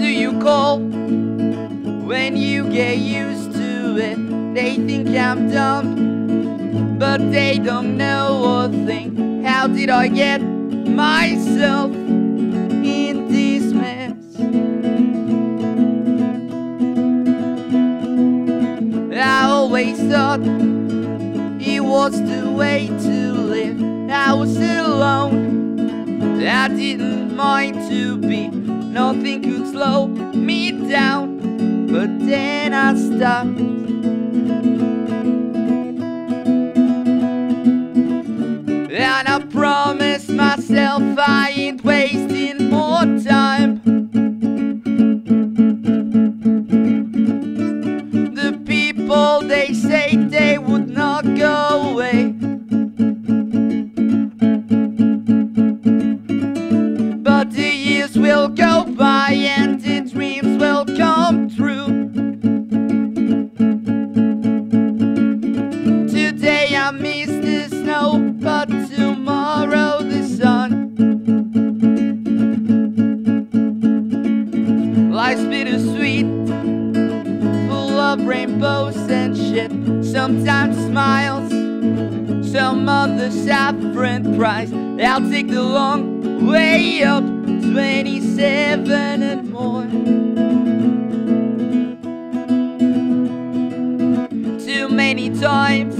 you call when you get used to it. They think I'm dumb, but they don't know a thing. How did I get myself in this mess? I always thought it was the way to live. I was alone. I didn't mind to be. Nothing could slow me down. But then I stopped. And I promised myself I will go by and the dreams will come true. Today I miss the snow, but tomorrow the sun. Life's bittersweet, full of rainbows and shit. Sometimes smiles, some others saffron price. I'll take the long way up, 27 and more. Too many times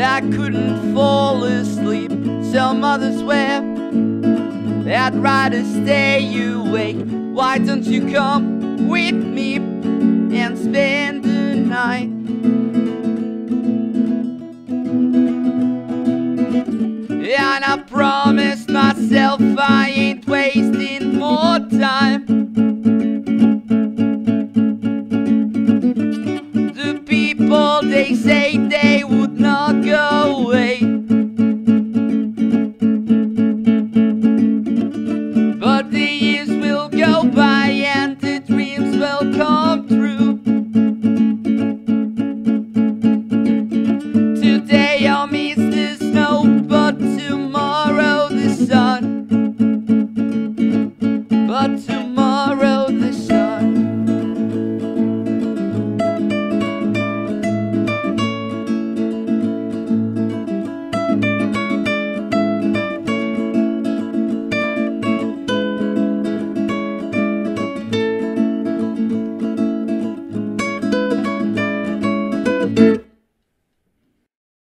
I couldn't fall asleep. Some others swear I'd rather stay awake. Why don't you come with me and spend the night? And I promised myself I ain't wasting more time. The people they say